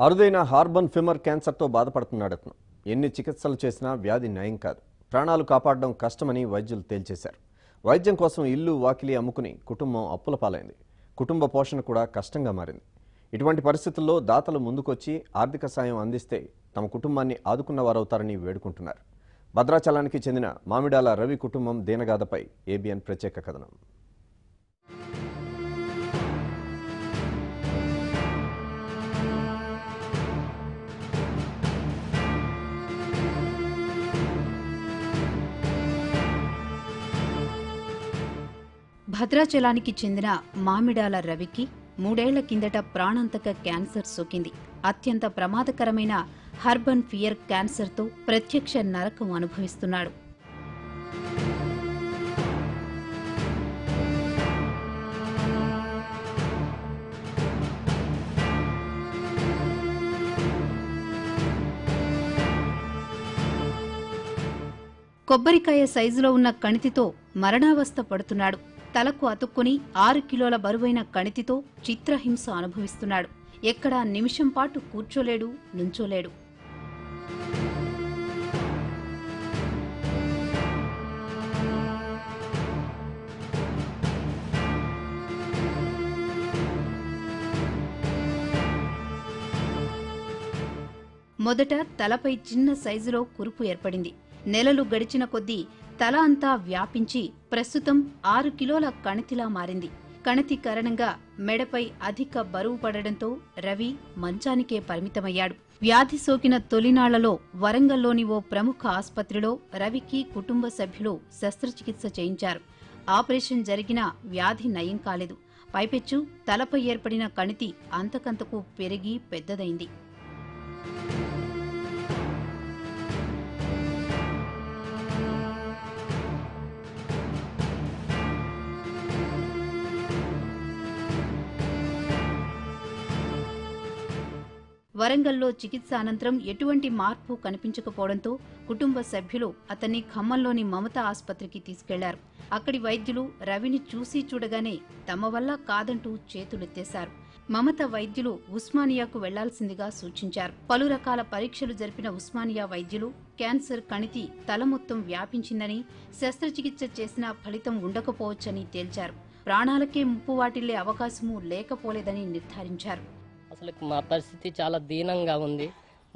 అరుదైన హార్బన్ ఫిమర్ క్యాన్సర్తో బాధపడుతున్నాడు అతను. ఎన్ని చికిత్సలు చేసినా వ్యాధి నయం కాదు. ప్రాణాలు కాపాడడం కష్టమని వైద్యులు తేల్చేశారు. వైద్యం కోసం ఇల్లు వాకిలి అమ్ముకుని కుటుంబం అప్పుల పాలైంది. కుటుంబ పోషణ కూడా కష్టంగా మారింది. ఇటువంటి పరిస్థితుల్లో దాతలు ముందుకొచ్చి ఆర్థిక సాయం అందిస్తే తమ కుటుంబాన్ని ఆదుకున్న వారవుతారని వేడుకుంటున్నారు. భద్రాచలానికి చెందిన మామిడాల రవి కుటుంబం దీనగాథపై ఏబిఎన్ ప్రత్యేక కథనం. భద్రాచలానికి చెందిన మామిడాల రవికి మూడేళ్ళ కిందట ప్రాణాంతక క్యాన్సర్ సోకింది. అత్యంత ప్రమాదకరమైన హర్బన్ ఫియర్ క్యాన్సర్తో ప్రత్యక్ష నరకం అనుభవిస్తున్నాడు. కొబ్బరికాయ సైజులో ఉన్న కణితితో మరణావస్థ పడుతున్నాడు. తలకు అతుక్కుని ఆరు కిలోల బరువైన కణితితో చిత్రహింస అనుభవిస్తున్నాడు. ఎక్కడా నిమిషం పాటు కూర్చోలేడు నుంచోలేడు. మొదట తలపై చిన్న సైజులో కురుపు ఏర్పడింది. నెలలు గడిచిన కొద్దీ తల అంతా వ్యాపించి ప్రస్తుతం ఆరు కిలోల కణితిలా మారింది. కణితి కారణంగా మెడపై అధిక బరువు పడడంతో రవి మంచానికే పరిమితమయ్యాడు. వ్యాధి సోకిన తొలినాళ్ళలో వరంగల్లోని ఓ ప్రముఖ ఆసుపత్రిలో రవికి కుటుంబ సభ్యులు శస్త్రచికిత్స చేయించారు. ఆపరేషన్ జరిగినా వ్యాధి నయం కాలేదు. పైపెచ్చు తలపై ఏర్పడిన కణితి అంతకంతకు పెరిగి పెద్దదైంది. వరంగల్లో చికిత్స అనంతరం ఎటువంటి మార్పు కనిపించకపోవడంతో కుటుంబ సభ్యులు అతన్ని ఖమ్మంలోని మమత ఆసుపత్రికి తీసుకెళ్ళారు. అక్కడి వైద్యులు రవిని చూసి చూడగానే తమ వల్ల కాదంటూ చేతులెత్తేశారు. మమత వైద్యులు ఉస్మానియాకు వెళ్ళాల్సిందిగా సూచించారు. పలు రకాల పరీక్షలు జరిపిన ఉస్మానియా వైద్యులు క్యాన్సర్ కణితి తల మొత్తం వ్యాపించిందని శస్త్రచికిత్స చేసినా ఫలితం ఉండకపోవచ్చని తేల్చారు. ప్రాణాలకే ముప్పు వాటిల్లే అవకాశమూ లేకపోలేదని నిర్ధారించారు. అసలు మా పరిస్థితి చాలా దీనంగా ఉంది.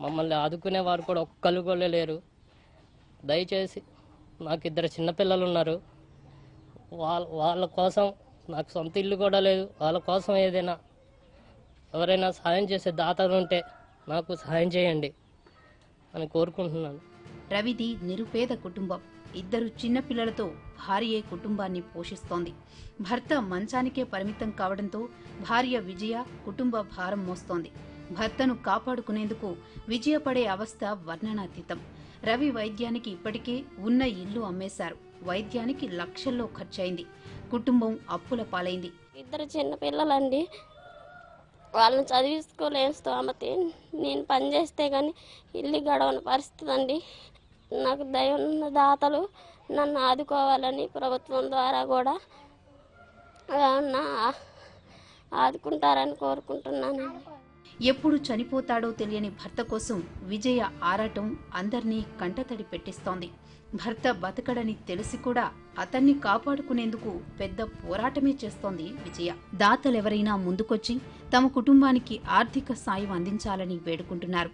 మమ్మల్ని ఆదుకునే వారు కూడా ఒక్కరు కూడా లేరు. దయచేసి నాకు ఇద్దరు చిన్నపిల్లలు ఉన్నారు. వాళ్ళ వాళ్ళ కోసం నాకు సొంత ఇల్లు కూడా లేదు. వాళ్ళ కోసం ఏదైనా ఎవరైనా సహాయం చేసే దాతలు ఉంటే నాకు సహాయం చేయండి అని కోరుకుంటున్నాను. రవిది నిరుపేద కుటుంబం. ఇద్దరు చిన్నపిల్లలతో భార్యే కుటుంబాన్ని పోషిస్తోంది. భర్త మంచానికే పరిమితం కావడంతో భార్య విజయ కుటుంబ భారం మోస్తోంది. భర్తను కాపాడుకునేందుకు విజయ పడే అవస్థ వర్ణనాతీతం. రవి వైద్యానికి ఇప్పటికే ఉన్న ఇల్లు అమ్మేశారు. వైద్యానికి లక్షల్లో ఖర్చయింది. కుటుంబం అప్పుల పాలైంది. ఇద్దరు చిన్న పిల్లలండి. వాళ్ళని చదివించుకోలేని స్తోమతి నేను పనిచేస్తే కానీ ఇల్లు గడవని పరిస్థితి అండి. నాకు దయ దాతలు నన్ను ఆదుకోవాలని ప్రభుత్వం ద్వారా కూడా నా ఆదుకుంటారని కోరుకుంటున్నాను. ఎప్పుడు చనిపోతాడో తెలియని భర్త కోసం విజయ ఆరాటం అందరినీ కంటతడి పెట్టిస్తోంది. భర్త బతకడని తెలిసి కూడా అతన్ని కాపాడుకునేందుకు పెద్ద పోరాటమే చేస్తోంది విజయ. దాతలెవరైనా ముందుకొచ్చి తమ కుటుంబానికి ఆర్థిక సాయం అందించాలని వేడుకుంటున్నారు.